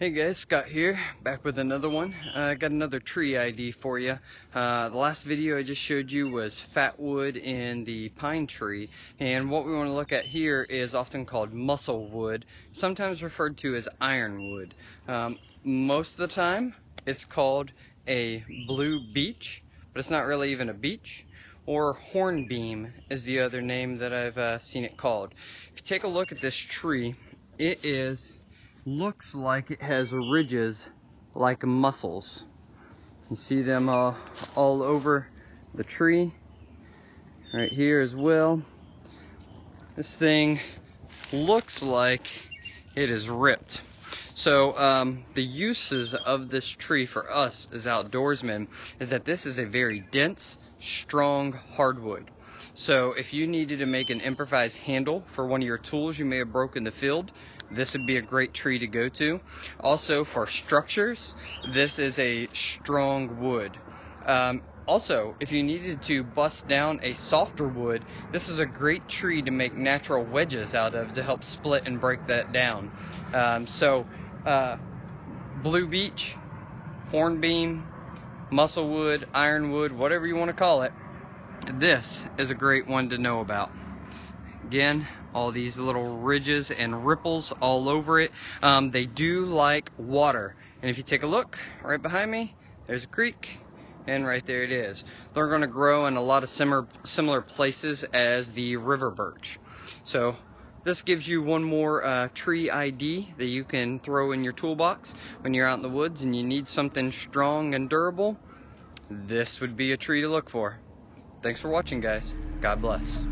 Hey guys, Scott here, back with another one. Uh, I got another tree ID for you. Uh, the last video I just showed you was fat wood in the pine tree, and what we want to look at here is often called muscle wood, sometimes referred to as ironwood. Um, most of the time, it's called a blue beech, but it's not really even a beech or hornbeam is the other name that I've uh, seen it called. If you take a look at this tree, it is looks like it has ridges like muscles. You can see them uh, all over the tree, right here as well. This thing looks like it is ripped. So um, the uses of this tree for us as outdoorsmen is that this is a very dense, strong hardwood. So if you needed to make an improvised handle for one of your tools you may have broken the field, this would be a great tree to go to. Also for structures, this is a strong wood. Um, also, if you needed to bust down a softer wood, this is a great tree to make natural wedges out of to help split and break that down. Um, so, uh, blue beech, hornbeam, musclewood, ironwood, whatever you want to call it, this is a great one to know about. Again, all these little ridges and ripples all over it. Um, they do like water. And if you take a look right behind me, there's a creek and right there it is. They're going to grow in a lot of similar, similar places as the river birch. So this gives you one more uh, tree ID that you can throw in your toolbox when you're out in the woods and you need something strong and durable. This would be a tree to look for. Thanks for watching guys. God bless.